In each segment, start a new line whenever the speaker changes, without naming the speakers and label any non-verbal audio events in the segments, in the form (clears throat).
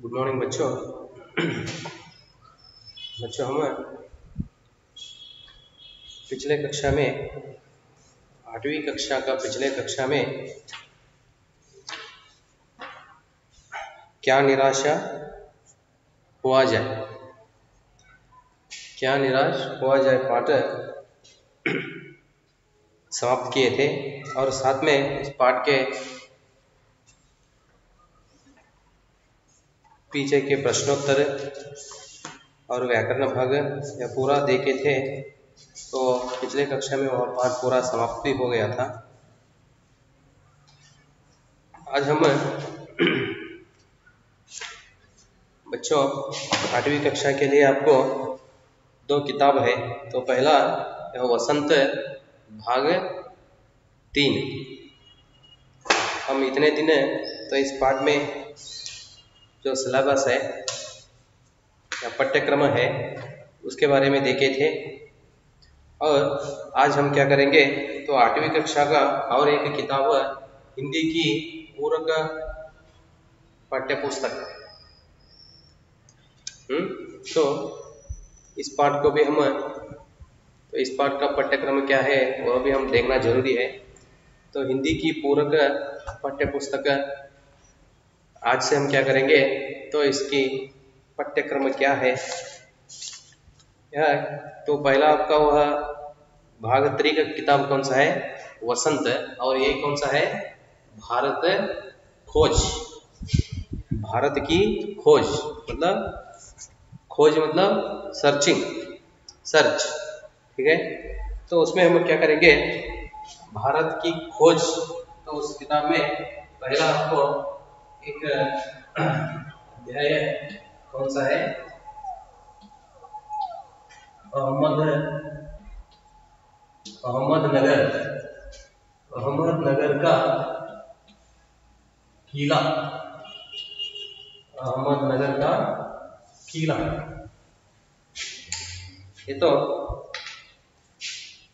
Good morning बच्चों। बच्चों हम पिछले कक्षा में, आठवीं कक्षा का पिछले कक्षा में क्या निराशा हुआ जाए? क्या निराश हुआ जाए? पाठ समाप्त किए थे और साथ में इस पाठ के पीछे के प्रश्नोत्तर और व्याकरण भाग या पूरा देखे थे तो पिछले कक्षा में वह पाठ पूरा समाप्त भी हो गया था। आज हम (clears throat) बच्चों, आठवीं कक्षा के लिए आपको दो किताब है। तो पहला है वसंत भाग तीन। हम इतने दिन तो इस पाठ में जो सिलेबस है, या पाठ्यक्रम है, उसके बारे में देखे थे। और आज हम क्या करेंगे तो आठवीं कक्षा का और एक किताब हिंदी की पूरक पाठ्य पुस्तक हम्म तो इस पाठ को भी हम तो इस पाठ का पाठ्यक्रम क्या है वह भी हम देखना ज़रूरी है। तो हिंदी की पूरक पाठ्य पुस्तक आज से हम क्या करेंगे? तो इसकी पाठ्यक्रम क्या है? यह तो पहला आपका वह भाग त्री का किताब कौन सा है? वसंत। और ये कौन सा है? भारत खोज। भारत की खोज मतलब खोज मतलब सर्चिंग सर्च ठीक है? तो उसमें हम क्या करेंगे? भारत की खोज। तो उस किताब में पहला आपको एक, अध्याय कौन सा है? अहमद, अहमदनगर अहमदनगर का किला। अहमदनगर का किला। ये तो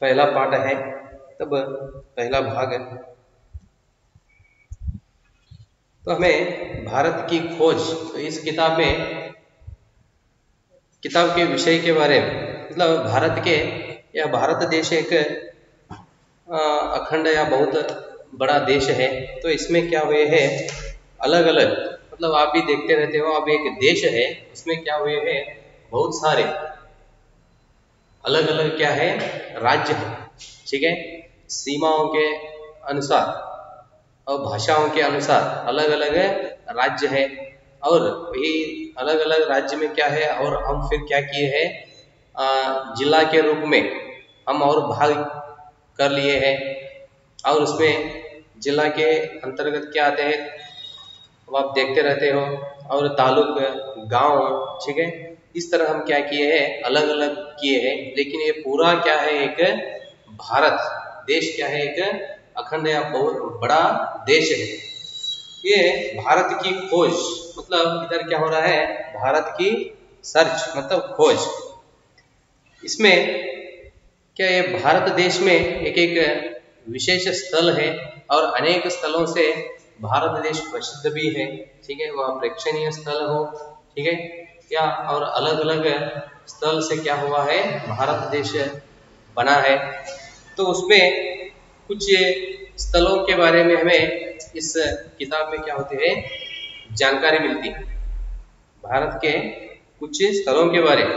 पहला पाठ है, तब पहला भाग है। तो हमें भारत की खोज तो इस किताब में, किताब के विषय के बारे में मतलब भारत के, या भारत देश एक अखंड या बहुत बड़ा देश है तो इसमें क्या हुए है अलग अलग मतलब आप भी देखते रहते हो, अब एक देश है, उसमें क्या हुए हैं, बहुत सारे अलग अलग क्या है, राज्य है, ठीक है? सीमाओं के अनुसार। और भाषाओं के अनुसार अलग अलग राज्य है। और वही अलग अलग राज्य में क्या है और हम फिर क्या किए हैं? जिला के रूप में हम और भाग कर लिए हैं। और उसमें जिला के अंतर्गत क्या आते हैं? अब आप देखते रहते हो। और तालुक, गाँव, ठीक है? इस तरह हम क्या किए हैं? अलग अलग किए हैं। लेकिन ये पूरा क्या है? एक भारत, देश क्या है? एक अखंड या बहुत बड़ा देश है। ये भारत की खोज मतलब इधर क्या हो रहा है? भारत की सर्च मतलब खोज। इसमें क्या ये भारत देश में एक एक विशेष स्थल है और अनेक स्थलों से भारत देश प्रसिद्ध भी है। ठीक है? वह प्रेक्षणीय स्थल हो, ठीक है? क्या और अलग अलग स्थल से क्या हुआ है? भारत देश बना है। तो उसमें कुछ स्थलों के बारे में हमें इस किताब में क्या होते हैं, जानकारी मिलती है। भारत के कुछ स्थलों के बारे में,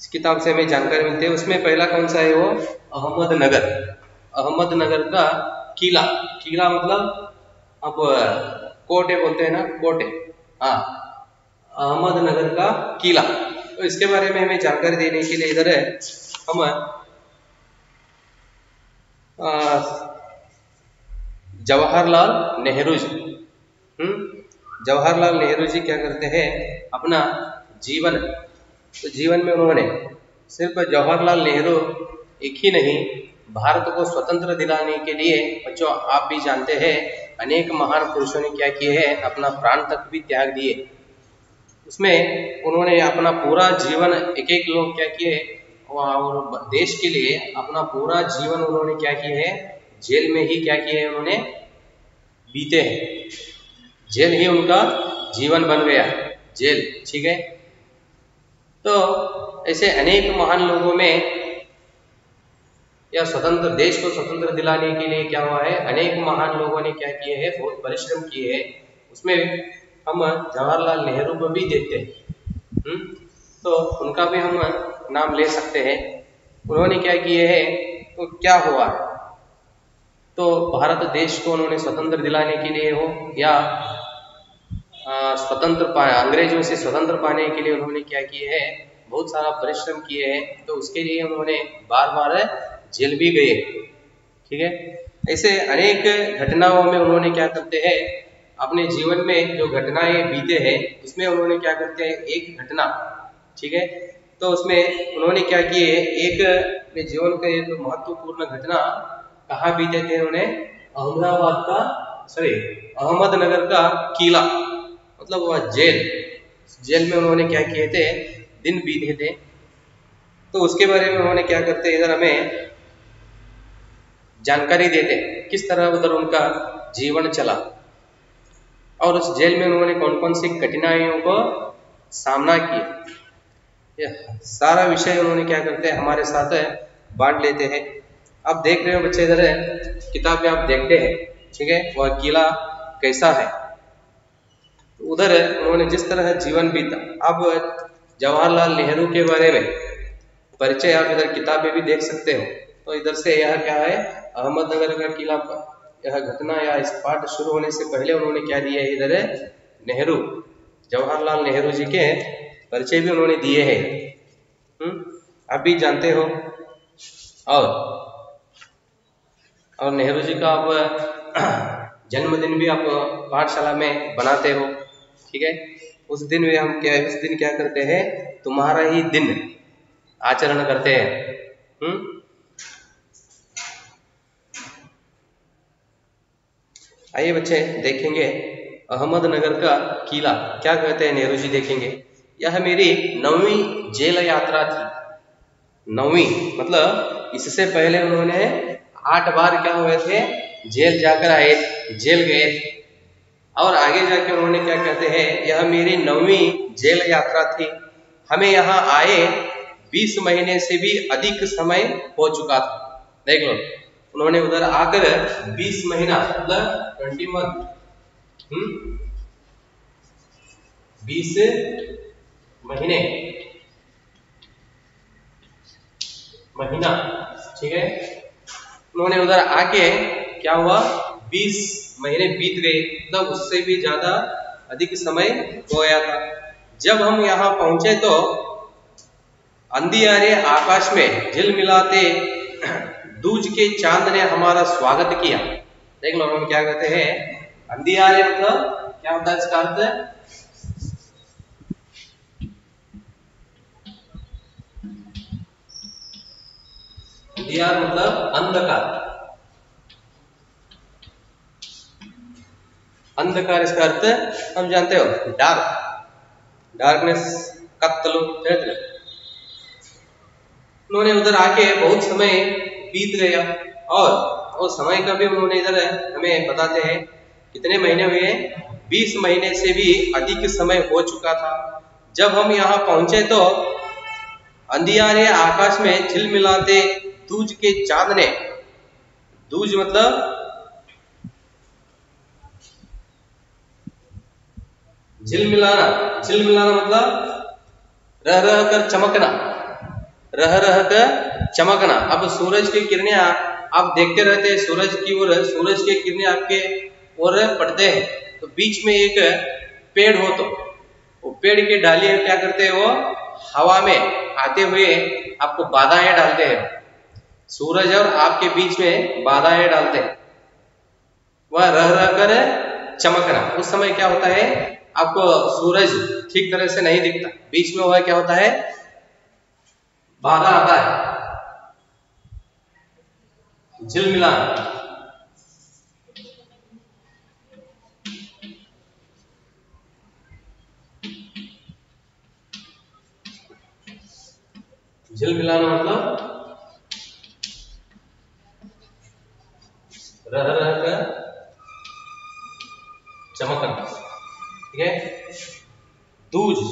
इस किताब से हमें जानकारी मिलती है। उसमें पहला कौन सा है वो? अहमदनगर। अहमदनगर का किला। किला मतलब अब, कोटे बोलते हैं ना, कोटे हाँ अहमदनगर का किला। तो इसके बारे में हमें जानकारी देने के लिए इधर है, हम जवाहरलाल नेहरू जी। हम्म? जवाहरलाल नेहरू जी क्या करते हैं? अपना जीवन तो जीवन में उन्होंने सिर्फ़ जवाहरलाल नेहरू एक ही नहीं, भारत को स्वतंत्र दिलाने के लिए, बच्चों, आप भी जानते हैं, अनेक महान पुरुषों ने क्या किए हैं, अपना प्राण तक भी त्याग दिए। उसमें उन्होंने अपना पूरा जीवन एक एक लोग क्या किए और देश के लिए अपना पूरा जीवन उन्होंने क्या किया है? जेल में ही क्या किया है उन्होंने? बीते हैं। जेल ही उनका जीवन बन गया। जेल, ठीक है? तो ऐसे अनेक महान लोगों में या स्वतंत्र देश को स्वतंत्र दिलाने के लिए क्या हुआ है? अनेक महान लोगों ने क्या किए हैं? बहुत परिश्रम किए हैं। उसमें हम जवाहरलाल नेहरू को भी देखते हैं। हम्म? तो उनका भी हम नाम ले सकते हैं। उन्होंने क्या किए हैं? तो क्या हुआ? तो भारत देश को उन्होंने स्वतंत्र दिलाने के लिए हो या स्वतंत्र पा, अंग्रेज़ों से स्वतंत्र पाने के लिए उन्होंने क्या किए हैं? बहुत सारा परिश्रम किए हैं। तो उसके लिए उन्होंने बार बार जेल भी गए। ठीक है? ऐसे अनेक घटनाओं में उन्होंने क्या करते हैं? अपने जीवन में जो घटनाएँ बीते हैं, उसमें उन्होंने क्या करते हैं? एक घटना। ठीक है? तो उसमें उन्होंने क्या किए? एक अपने जीवन का एक महत्वपूर्ण घटना कहाँ बीते थे उन्होंने? अहमदाबाद का सॉरी अहमदनगर का किला मतलब वह जेल। जेल में उन्होंने क्या किए थे? दिन बीते थे। तो उसके बारे में उन्होंने क्या करते इधर हमें जानकारी देते किस तरह उधर उनका जीवन चला। और उस जेल में उन्होंने कौन कौन सी कठिनाइयों को सामना किया? सारा विषय उन्होंने क्या करते हैं, हमारे साथ है बांट लेते हैं। आप देख रहे हो बच्चे इधर है किताब में आप देखते हैं, ठीक है, वह किला कैसा है। उधर उन्होंने जिस तरह जीवन बीता। अब जवाहरलाल नेहरू के बारे में परिचय आप इधर किताब में भी देख सकते हो। तो इधर से यह क्या है, अहमदनगर का किला पर यह घटना या इस पाठ शुरू होने से पहले उन्होंने क्या दिया है इधर नेहरू, जवाहरलाल नेहरू जी के परिचय भी उन्होंने दिए हैं। हम्म? आप भी जानते हो। और और नेहरू जी का आप, (clears throat) जन्मदिन भी आप पाठशाला में बनाते हो, ठीक है? उस दिन में हम क्या, उस दिन क्या करते हैं? तुम्हारा ही दिन आचरण करते हैं। हम्म? आइए बच्चे, देखेंगे। अहमदनगर का किला, क्या कहते हैं नेहरू जी, देखेंगे। यह मेरी नौवीं जेल यात्रा थी। नौवीं मतलब इससे पहले उन्होंने आठ बार क्या हुए थे? जेल जाकर आए, जेल गए। और आगे जाके उन्होंने क्या कहते हैं, यह मेरी नौवीं जेल यात्रा थी। हमें यहाँ आए 20 महीने से भी अधिक समय हो चुका था। देख लो, उन्होंने उधर आकर 20 महीना मतलब ट्वेंटी मंथ बीस महीने। महीना, ठीक है? उन्होंने उधर आके क्या हुआ? 20 महीने बीत गए। मतलब उससे भी ज़्यादा अधिक समय हो गया था। जब हम यहाँ पहुँचे तो अंधियारे आकाश में झिल मिलाते (clears throat) दूज के चाँद ने हमारा स्वागत किया। देख लो हम क्या कहते हैं। अंधियारे मतलब क्या होता है इसका अर्थ? अंधियार मतलब अंधकार। अंधकार इसका अर्थ हम जानते हो डार्क डार्कनेस कत्ल उन्होंने उधर आके बहुत समय बीत गया, और वो समय का भी उन्होंने इधर हमें बताते हैं, कितने महीने हुए बीस महीने से भी अधिक समय हो चुका था। जब हम यहाँ पहुँचे तो अंधियारे आकाश में झिलमिलाते दूज के चाँद ने दूज मतलब झिलमिलाना झिलमिलाना मतलब रह रह कर चमकना। रह रह कर चमकना। अब सूरज की किरणें आप देखते रहते हैं, सूरज की ओर सूरज की किरणें आपके ओर पड़ते हैं। तो बीच में एक पेड़ हो तो वो पेड़ के डाली क्या करते हैं वो? हवा में आते हुए आपको बाधाएँ डालते हैं। सूरज और आपके बीच में बाधाएँ डालते हैं। वह रह रह कर चमकना उस समय क्या होता है? आपको सूरज ठीक तरह से नहीं दिखता। बीच में वह क्या होता है? बाधा आता है। झिलमिलान झिलमिलाना मतलब रह रह कर चमकना ठीक है? दूज।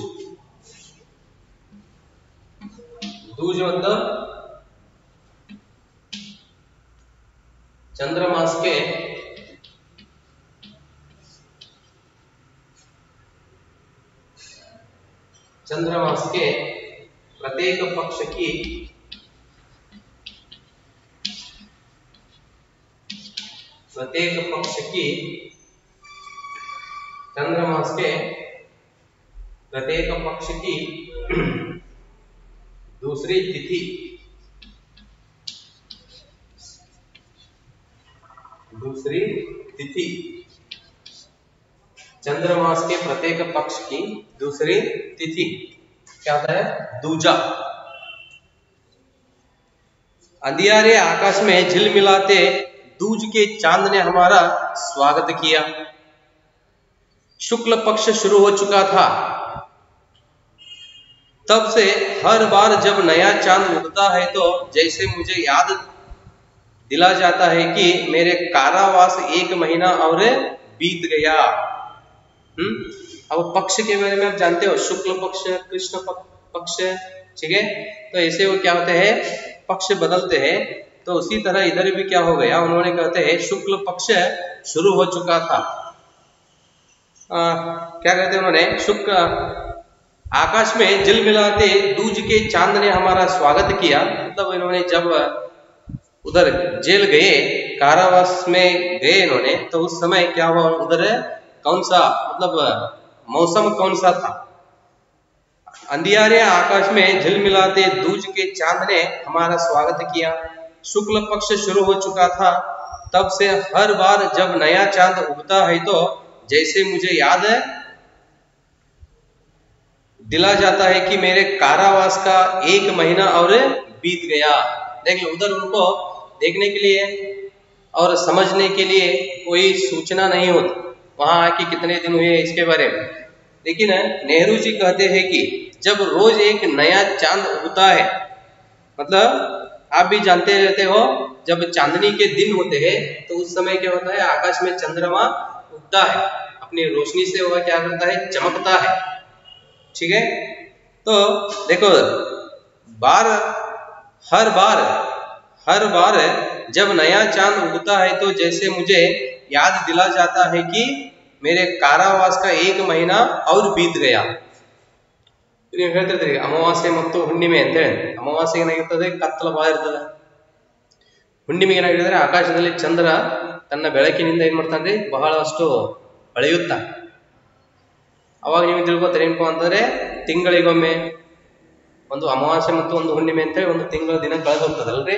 प्रत्येक पक्ष की चंद्रमास के प्रत्येक पक्ष की दूसरी तिथि दूसरी तिथि चंद्रमास के प्रत्येक पक्ष की दूसरी तिथि क्या होता है दूजा अंधियारे आकाश में झिलमिलाते दूज के चाँद ने हमारा स्वागत किया। शुक्ल पक्ष शुरू हो चुका था। तब से हर बार जब नया चाँद उगता है तो जैसे मुझे याद दिला जाता है कि मेरे कारावास एक महीना और बीत गया। हम्म? अब पक्ष के बारे में आप जानते हो, शुक्ल पक्ष, कृष्ण पक्ष, ठीक है? तो ऐसे वो क्या होते हैं? पक्ष बदलते हैं। तो उसी तरह इधर भी क्या हो गया? उन्होंने कहते हैं शुक्ल पक्ष शुरू हो चुका था। आ, क्या कहते हैं उन्होंने? शुक्ल आकाश में जल मिलाते दूज के चाँद ने हमारा स्वागत किया। मतलब इन्होंने जब उधर जेल गए कारावास में गए इन्होंने तो उस समय क्या हुआ उधर? कौन सा मतलब मौसम कौन सा था? अंधियारे आकाश में झिलमिलाते दूज के चाँद ने हमारा स्वागत किया। शुक्ल पक्ष शुरू हो चुका था। तब से हर बार जब नया चाँद उगता है तो जैसे मुझे याद है, दिला जाता है कि मेरे कारावास का एक महीना और बीत गया। देख उधर उनको देखने के लिए और समझने के लिए कोई सूचना नहीं होती। वहाँ आके कितने दिन हुए इसके बारे में? लेकिन नेहरू जी कहते हैं कि जब रोज एक नया चाँद उगता है मतलब आप भी जानते रहते हो, जब चांदनी के दिन होते हैं तो उस समय क्या होता है, आकाश में चंद्रमा उगता है, अपनी रोशनी से वह क्या करता है, चमकता है। ठीक है? तो देखो, बार, हर बार हर बार जब नया चाँद उगता है तो जैसे मुझे याद दिला जाता है कि मेरे कारावास का एक महीना और बीत गया। ನೀವು ಹೇಳ್ತಿರ್ತೀರಿ ಅಮಾವಾಸ್ಯೆ ಮತ್ತು ಹುಣ್ಣಿಮೆ ಅಂತ ಹೇಳಿ. ಅಮಾವಾಸ್ಯೆ ಏನಾಗಿರ್ತದೆ? ಕತ್ತಲ ಭಾಳ ಇರ್ತದೆ. ಹುಣ್ಣಿಮೆ ಏನಾಗಿರ್ತದೆ? ಆಕಾಶದಲ್ಲಿ ಚಂದ್ರ ತನ್ನ ಬೆಳಕಿನಿಂದ ಏನ್ ಮಾಡ್ತಾನ್ರಿ ಬಹಳಷ್ಟು ಹೊಳೆಯುತ್ತ ಅವಾಗ ನೀವು ತಿಳ್ಕೊತಾರೆ ಏನಪ್ಪ ಅಂತಂದ್ರೆ ತಿಂಗಳಿಗೊಮ್ಮೆ ಒಂದು ಅಮಾವಾಸ್ಯೆ ಮತ್ತು ಒಂದು ಹುಣ್ಣಿಮೆ ಅಂತ ಹೇಳಿ ಒಂದು ತಿಂಗಳ ದಿನ ಕಳೆದು ಹೋಗ್ತದಲ್ರಿ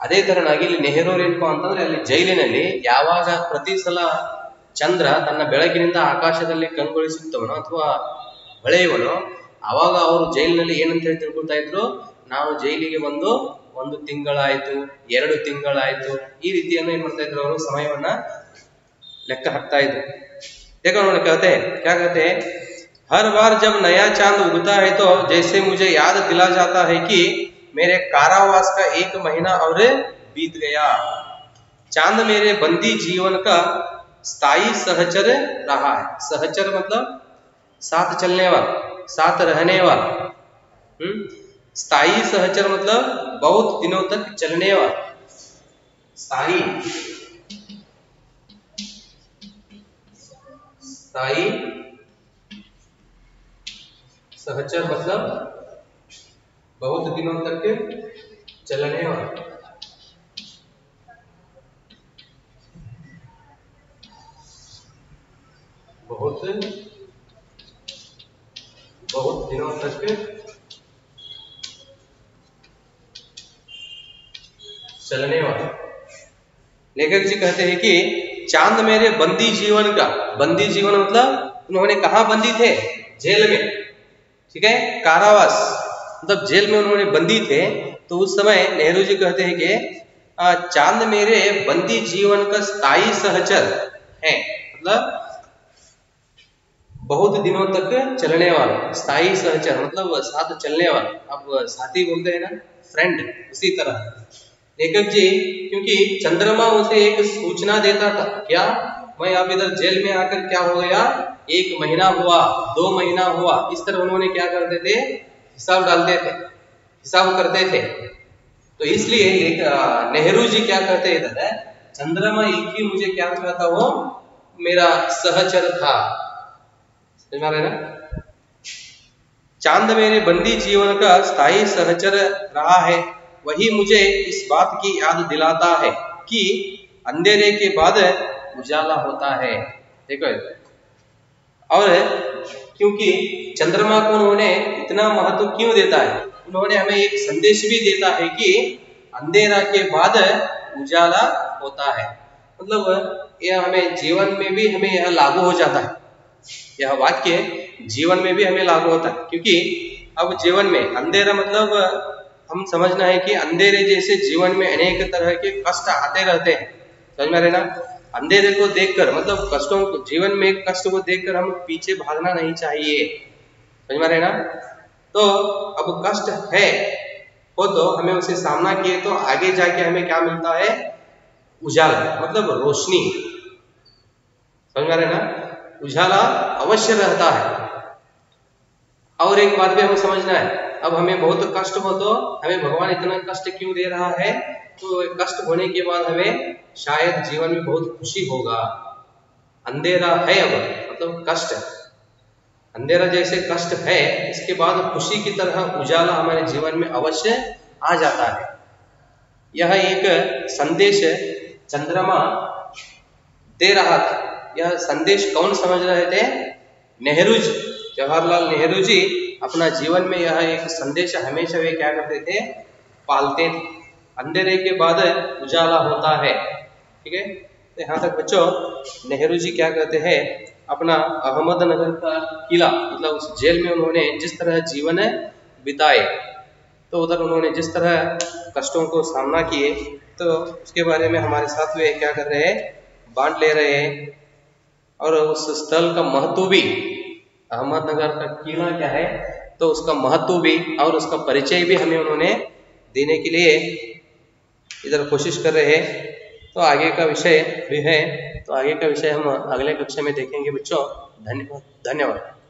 ಅದೇ ತರನಾಗಿ ಇಲ್ಲಿ ನೆಹರೂರ್ ಏನಪ್ಪ ಅಂತಂದ್ರೆ ಅಲ್ಲಿ ಜೈಲಿನಲ್ಲಿ ಯಾವಾಗ ಪ್ರತಿ ಸಲ ಚಂದ್ರ ತನ್ನ ಬೆಳಕಿನಿಂದ ಆಕಾಶದಲ್ಲಿ ಕಂಗೊಳಿಸುತ್ತವನೋ ಅಥವಾ ಹೊಳೆಯುವನೋ ಅವಾಗ ಅವರು ಜೈಲಿನಲ್ಲಿ ಏನಂತ ಹೇಳಿ ತಿಳ್ಕೊಳ್ತಾ ಇದ್ರು ನಾವು ಜೈಲಿಗೆ ಬಂದು ಒಂದು ತಿಂಗಳಾಯ್ತು ಎರಡು ತಿಂಗಳಾಯ್ತು ಈ ರೀತಿಯನ್ನು ಏನ್ ಮಾಡ್ತಾ ಇದ್ರು ಅವರು ಸಮಯವನ್ನ ಲೆಕ್ಕ ಹಾಕ್ತಾ ಇದ್ರು देखो उन्होंने कहते हैं क्या कहते हैं हर बार जब नया चांद उगता है तो जैसे मुझे याद दिला जाता है कि मेरे कारावास का एक महीना और बीत गया चांद मेरे बंदी जीवन का स्थायी सहचर रहा है सहचर मतलब साथ चलने वाला साथ रहने वाला। हम्म? स्थायी सहचर मतलब बहुत दिनों तक चलने वाला। स्थायी। स्थायी सहचर मतलब बहुत दिनों तक के चलने वाला। बहुत बहुत दिनों तक चलने वाला। लेखक जी कहते हैं कि चाँद मेरे बंदी जीवन का। बंदी जीवन मतलब उन्होंने कहा बंदी थे? जेल में। ठीक है? कारावास। मतलब जेल में उन्होंने बंदी थे। तो उस समय नेहरू जी कहते हैं कि चाँद मेरे बंदी जीवन का स्थायी सहचर है। मतलब बहुत दिनों तक चलने वाला, स्थायी सहचर मतलब साथ चलने वाला। अब साथी बोलते हैं ना फ्रेंड उसी तरह। लेखक जी, क्योंकि चंद्रमा उसे एक सूचना देता था, क्या? मैं अब इधर जेल में आकर क्या हो गया? एक महीना हुआ, दो महीना हुआ। इस तरह उन्होंने क्या करते थे? हिसाब डालते थे, हिसाब करते थे। तो इसलिए नेहरू जी क्या करते इधर है चंद्रमा एक ही मुझे क्या था वो मेरा सहचर था। समझ रहे ना चाँद मेरे बंदी जीवन का स्थायी सहचर रहा है वही मुझे इस बात की याद दिलाता है कि अंधेरे के बाद उजाला होता है देखो और क्योंकि चंद्रमा को उन्होंने इतना महत्व क्यों देता है उन्होंने हमें एक संदेश भी देता है कि अंधेरा के बाद उजाला होता है मतलब यह हमें जीवन में भी हमें यह लागू हो जाता है यह वाक्य जीवन में भी हमें लागू होता है, क्योंकि अब जीवन में अंधेरा मतलब हम समझना है कि अंधेरे जैसे जीवन में अनेक तरह के कष्ट आते रहते हैं। समझ में रहे ना? अंधेरे को देखकर मतलब कष्टों को, जीवन में कष्ट को देखकर हम पीछे भागना नहीं चाहिए। समझ में रहे ना? तो अब कष्ट है, हो तो हमें उसे सामना किए तो आगे जाके हमें क्या मिलता है? उजाला मतलब रोशनी। समझ में रहे ना? उजाला अवश्य रहता है। और एक बात भी हमें समझना है, अब हमें बहुत कष्ट हो तो हमें भगवान इतना कष्ट क्यों दे रहा है? तो कष्ट होने के बाद हमें शायद जीवन में बहुत खुशी होगा। अंधेरा है अब मतलब कष्ट। अंधेरा जैसे कष्ट है, इसके बाद खुशी की तरह उजाला हमारे जीवन में अवश्य आ जाता है। यह एक संदेश चंद्रमा दे रहा था। यह संदेश कौन समझ रहे थे? नेहरू जी जवाहरलाल नेहरू जी अपना जीवन में यह एक संदेश हमेशा वे क्या करते थे? पालते थे। अंधेरे के बाद उजाला होता है। ठीक है? तो यहाँ तक बच्चों नेहरू जी क्या कहते हैं? अपना अहमदनगर का किला मतलब उस जेल में उन्होंने जिस तरह जीवन बिताए तो उधर उन्होंने जिस तरह कष्टों को सामना किए तो उसके बारे में हमारे साथ वे क्या कर रहे हैं? बांट ले रहे हैं। और उस स्थल का महत्व भी, अहमदनगर का किला क्या है तो उसका महत्व भी और उसका परिचय भी हमें उन्होंने देने के लिए इधर कोशिश कर रहे हैं। तो आगे का विषय भी है तो आगे का विषय हम अगले कक्षा में देखेंगे। बच्चों धन्यवाद धन्यवाद।